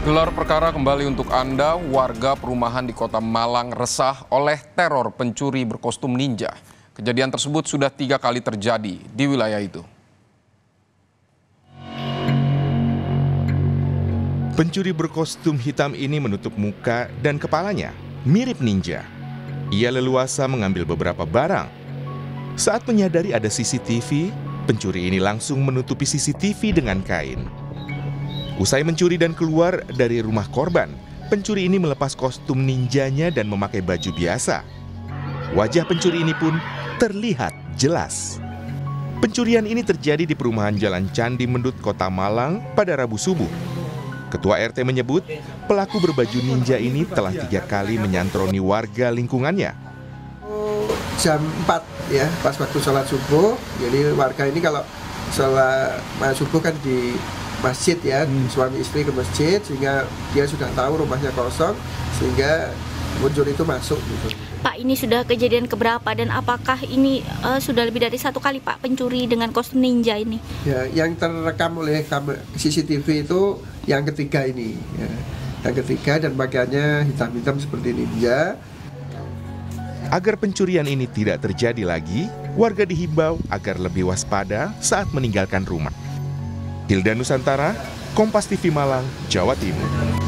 Gelar perkara kembali untuk Anda, warga perumahan di kota Malang resah oleh teror pencuri berkostum ninja. Kejadian tersebut sudah tiga kali terjadi di wilayah itu. Pencuri berkostum hitam ini menutup muka dan kepalanya, mirip ninja. Ia leluasa mengambil beberapa barang. Saat menyadari ada CCTV, pencuri ini langsung menutupi CCTV dengan kain. Usai mencuri dan keluar dari rumah korban, pencuri ini melepas kostum ninjanya dan memakai baju biasa. Wajah pencuri ini pun terlihat jelas. Pencurian ini terjadi di perumahan Jalan Candi Mendut, Kota Malang pada Rabu subuh. Ketua RT menyebut pelaku berbaju ninja ini telah tiga kali menyantroni warga lingkungannya. Jam 4 ya, pas waktu sholat subuh. Jadi warga ini kalau sholat subuh kan di masjid ya, suami istri ke masjid sehingga dia sudah tahu rumahnya kosong sehingga muncul itu masuk gitu. Pak, ini sudah kejadian keberapa dan apakah ini uh, sudah lebih dari satu kali Pak pencuri dengan kostum ninja ini? Ya, yang terekam oleh CCTV itu yang ketiga ini. Ya. Yang ketiga dan pakaiannya hitam-hitam seperti ninja. Agar pencurian ini tidak terjadi lagi, warga dihimbau agar lebih waspada saat meninggalkan rumah. Hilda Nusantara, Kompas TV Malang, Jawa Timur.